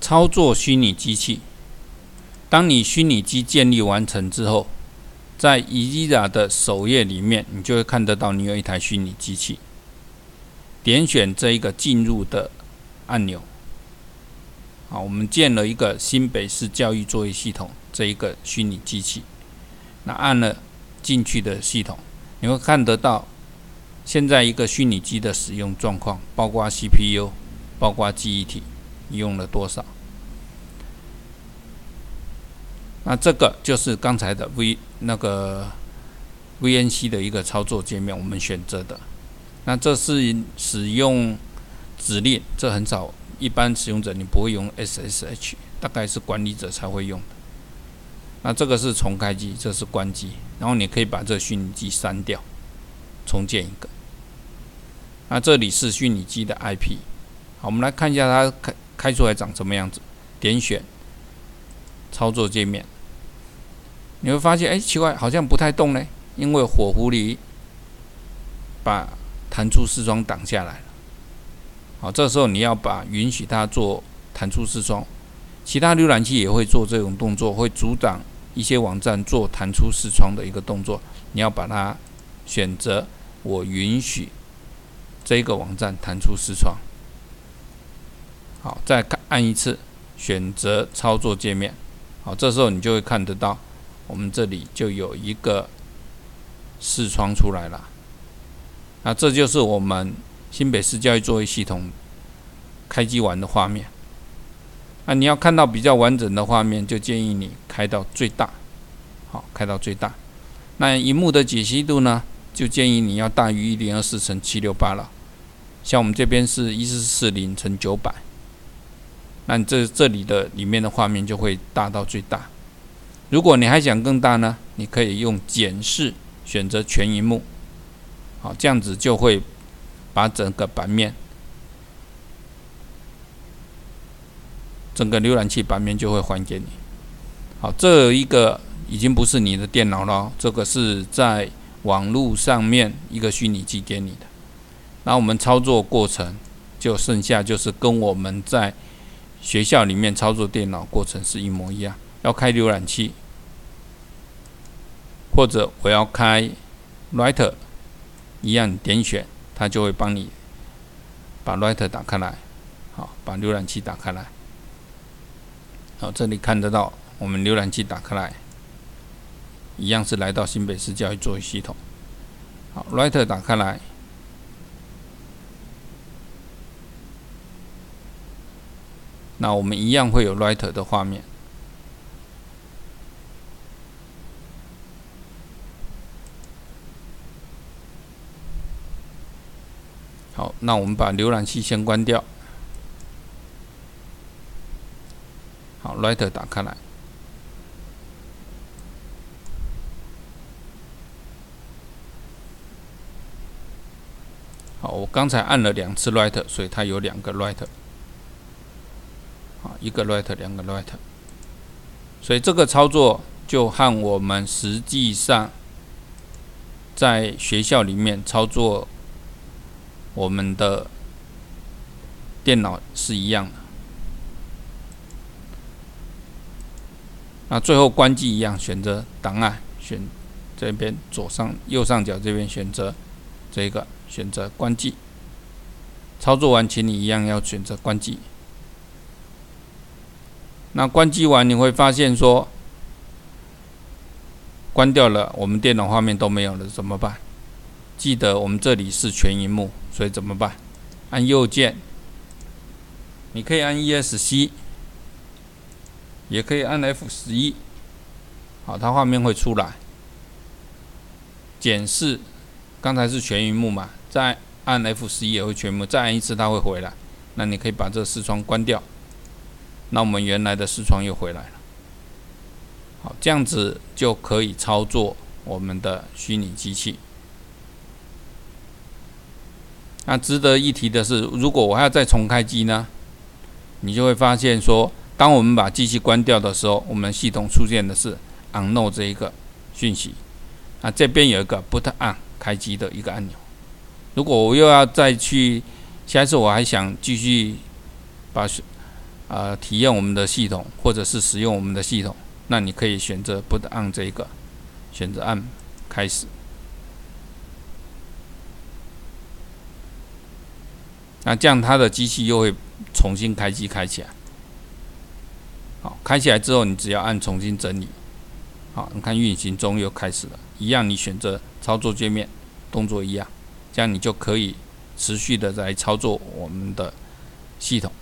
操作虚拟机器。当你虚拟机建立完成之后，在 e z a 的首页里面，你就会看得到你有一台虚拟机器。点选这一个进入的按钮。好，我们建了一个新北市教育作业系统这一个虚拟机器。那按了进去的系统，你会看得到现在一个虚拟机的使用状况，包括 CPU，包括记忆体，用了多少。那这个就是刚才的 V 那个 VNC 的一个操作界面，我们选择的。那这是使用指令，这很少，一般使用者你不会用 SSH，大概是管理者才会用的。那这个是重开机，这是关机，然后你可以把这虚拟机删掉，重建一个。那这里是虚拟机的 IP，好，我们来看一下它开出来长什么样子，点选。操作界面，你会发现，哎，奇怪，好像不太动呢，因为火狐狸把弹出视窗挡下来了。好，这时候你要把允许它做弹出视窗，其他浏览器也会做这种动作，会阻挡一些网站做弹出视窗的一个动作。你要把它选择，我允许这个网站弹出视窗。好，再看按一次，选择操作界面。好，这时候你就会看得到，我们这里就有一个视窗出来了。那这就是我们新北市教育作业系统开机完的画面。那你要看到比较完整的画面，就建议你开到最大，好，开到最大。那荧幕的解析度呢，就建议你要大于一零二四乘七六八了。像我们这边是一四四零乘九百。那这这里的里面的画面就会大到最大。如果你还想更大呢，你可以用检视选择全荧幕，好，这样子就会把整个版面、整个浏览器版面就会还给你。好，这一个已经不是你的电脑了，这个是在网络上面一个虚拟机给你的。那我们操作过程就剩下就是跟我们在学校里面操作电脑过程是一模一样，要开浏览器，或者我要开 Writer，一样点选，它就会帮你把 Writer 打开来，好，把浏览器打开来，好，这里看得到我们浏览器打开来，一样是来到新北市教育作业系统，好，Writer 打开来。那我们一样会有 Writer 的画面。好，那我们把浏览器先关掉。好，Writer 打开来。好，我刚才按了两次 Writer，所以它有两个 Writer。一个 right 两个 right，所以这个操作就和我们实际上在学校里面操作我们的电脑是一样的。那最后关机一样，选择档案，选这边左上右上角这边选择这个，选择关机。操作完，请你一样要选择关机。那关机完你会发现说，关掉了，我们电脑画面都没有了，怎么办？记得我们这里是全荧幕，所以怎么办？按右键，你可以按 ESC，也可以按 F 十一，好，它画面会出来。检视，刚才是全荧幕嘛，再按 F 十一也会全幕，再按一次它会回来。那你可以把这视窗关掉。那我们原来的视窗又回来了，好，这样子就可以操作我们的虚拟机器。那值得一提的是，如果我还要再重开机呢，你就会发现说，当我们把机器关掉的时候，我们系统出现的是 “unknown” 这一个讯息。那这边有一个 “boot on” 开机的一个按钮。如果我又要再去，下一次我还想继续把呃体验我们的系统，或者是使用我们的系统，那你可以选择不按这个，选择按开始。那这样它的机器又会重新开机开起来。好，开起来之后，你只要按重新整理。好，你看运行中又开始了，一样你选择操作界面，动作一样，这样你就可以持续的来操作我们的系统。